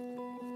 Música